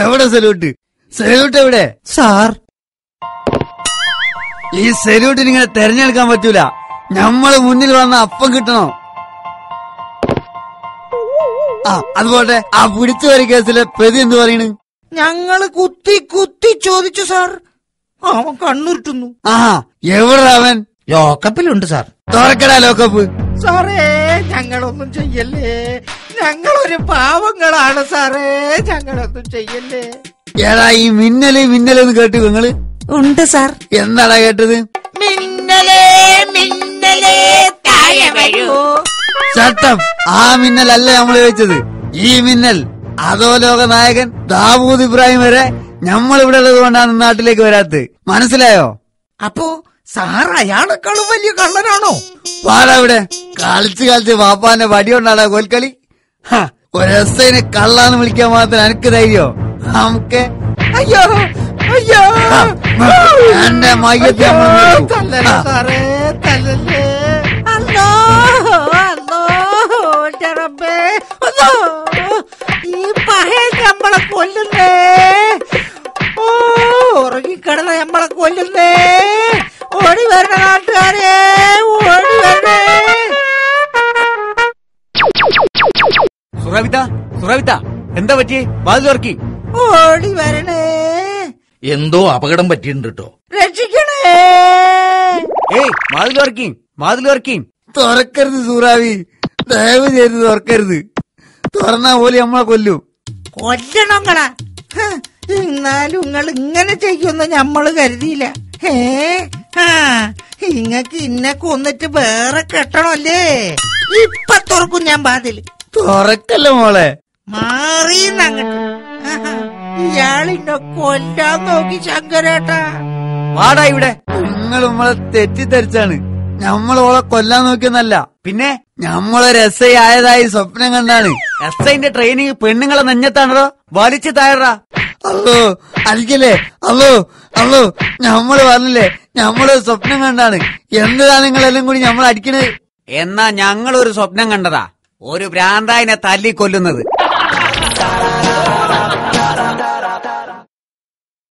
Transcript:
എവിടെ salute salute എവിടെ? Sir. ഈ സല്യൂട്ടിന് ഇങ്ങനെ തെരഞ്ഞെടുക്കാൻ പറ്റൂല. നമ്മൾ മുന്നിൽ വന്ന അപ്പം കിട്ടണോ. ആ അതുപോലെ ആ പിടിച്ചുവരി കേസിലെ പ്രതി എന്ത് പറയണ്? ഞങ്ങൾ കുത്തി കുത്തി ചോദിച്ചു സാർ. അവൻ കണ്ണുരുട്ടുന്നു. ആ എവിടെ അവൻ? ലോക്കപ്പിലുണ്ട് സാർ. തുറക്കടാ ലോക്കപ്പ്. സാറേ ഞങ്ങളൊന്നും ചെയ്യല്ലേ? ഞങ്ങളൊരു പാവങ്ങളാണ് സാറേ. ഞങ്ങളൊന്നും ചെയ്യല്ലേ? ഏടാ ഈ മിന്നൽ മിന്നലെന്ന് കേട്ടു നിങ്ങൾ. ഉണ്ട് സാർ. എന്താടാ കേട്ടത്? മിന്നലേ മിന്നലേ താഴെ വരൂ. ചട്ടം. ആ മിന്നലല്ല നമ്മൾ വെച്ചത് ഈ മിന്നൽ അതോ ലോക നായകൻ ദാവൂദ് ഇബ്രാഹിം വരെ നമ്മൾ ഇവിടെ ഉള്ളത് കൊണ്ടാണ് നാട്ടിലേക്ക് വരാത്തത്. മനസ്സിലായോ? അപ്പോ സാർ അയാളെക്കാളും വലിയ കള്ളനാണോ? പാടവിടെ കളിച്ച് കളിച്ച് വാപ്പാന്റെ വടി കൊണ്ടാടാ കോൽക്കളി. ഹ, കള്ളാന്ന് വിളിക്കാൻ മാത്രം എനിക്ക് ധൈര്യോ? നമുക്ക്. അയ്യോ അയ്യോ. എന്റെ മയ്യത്തെ ഈ പഹയൻ നമ്മളെ കൊല്ലുന്നേ. ഓ ഉറങ്ങിക്കിടന്ന നമ്മളെ കൊല്ലുന്നേ. ഓടി വരണ നാട്ടുകാരെ ഓടി വരണേ സുറവിത സുറവിത്ത എന്താ പറ്റി വാതിൽ തുറക്കി. ഓടി വരണേ. എന്തോ അപകടം പറ്റിയിട്ടുണ്ട് കേട്ടോ രക്ഷിക്കണേ. ഏയ് വാതിൽ തുറക്കി വാതിൽ തുറക്കി. തുറക്കരുത് സൂറാവി. ദയവ് ചെയ്ത് തുറക്കരുത്. തുറന്നാ പോലെ നമ്മളെ കൊല്ലു. കൊല്ലണങ്ങളാ. എന്നാലും നിങ്ങൾ ഇങ്ങനെ ചെയ്യുമെന്ന് നമ്മൾ കരുതിയില്ല. ഏ ഇങ്ങക്ക് ഇന്നെ കൊന്നിട്ട് വേറെ കെട്ടണല്ലേ? ഇപ്പൊ തുറക്കും ഞാൻ ബാതിൽ തുറക്കല്ല മോളെ? മാറി ഇയാളിന്നെ കൊല്ലാൻ നോക്കി ശങ്കരേട്ടാ. വാടാ ഇവിടെ. നിങ്ങൾ നമ്മളെ തെറ്റിദ്ധരിച്ചാണ്. നമ്മളോളെ കൊല്ലാൻ നോക്കിയെന്നല്ല. പിന്നെ നമ്മളെ എസ് ഐ ആയതായി സ്വപ്നം കണ്ടാണ്. എസ് ഐന്റെ ട്രെയിനിങ് പെണ്ണുങ്ങളെ നെഞ്ഞത്താണോ വലിച്ചു താഴറാ. അല്ലോ അരിക്കല്ലേ അല്ലോ അല്ലോ നമ്മൾ പറഞ്ഞില്ലേ നമ്മൾ സ്വപ്നം കണ്ടാണ്. എന്താ നിങ്ങളെല്ലാം കൂടി നമ്മൾ അടിക്കണേ? എന്നാ ഞങ്ങളൊരു സ്വപ്നം കണ്ടതാ. ഒരു ഭ്രാന്തായനെ തല്ലിക്കൊല്ലുന്നത്.